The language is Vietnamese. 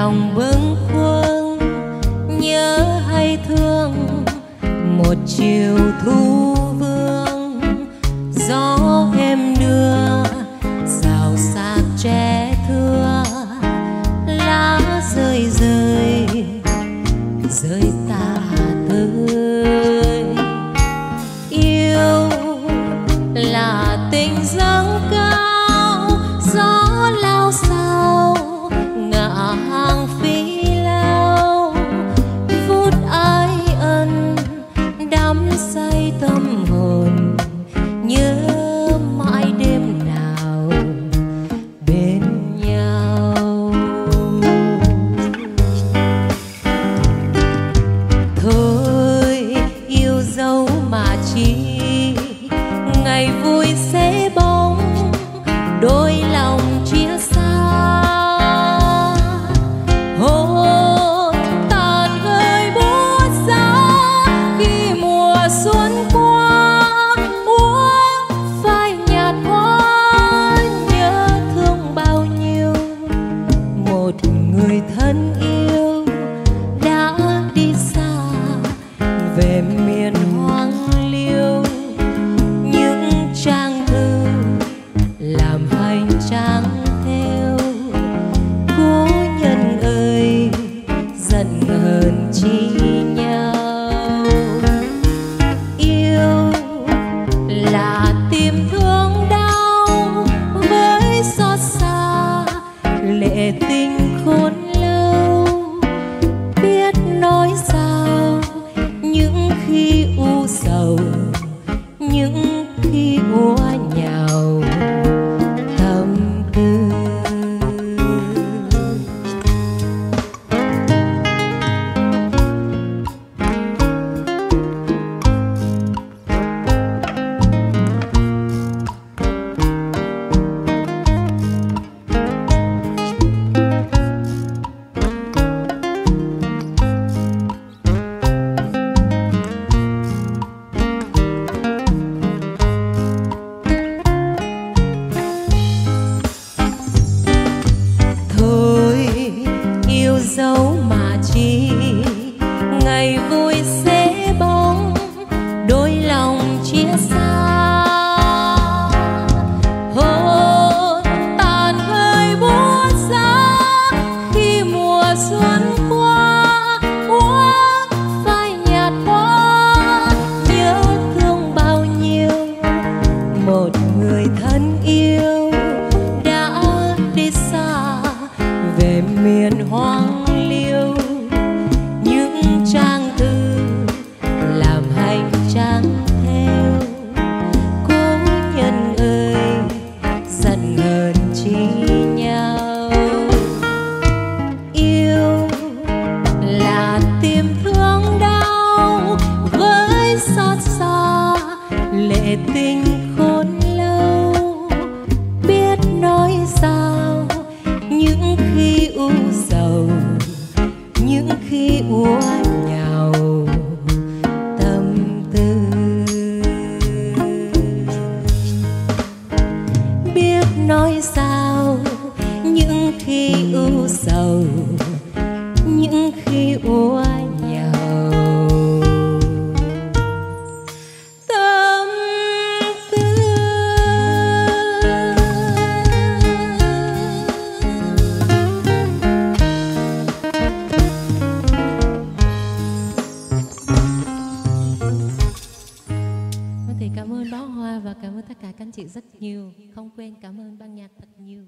lòng bâng khuâng, nhớ hay thương, một chiều thu vương. Gió em đưa, rào sạc tre thưa, lá rơi rơi rơi tả tơi yêu là tình dâng cao 记 miền hoang liêu. Những trang thư làm hành trang theo. Cố nhân ơi, giận hờn chi nhau. Yêu là tim thương đau, với xót xa, lệ tình khôn lâu biết nói sao sầu những khi úa nhào. Tâm Vâng, thì cảm ơn bó hoa và cảm ơn tất cả các anh chị rất nhiều. Không quên cảm ơn ban nhạc thật nhiều.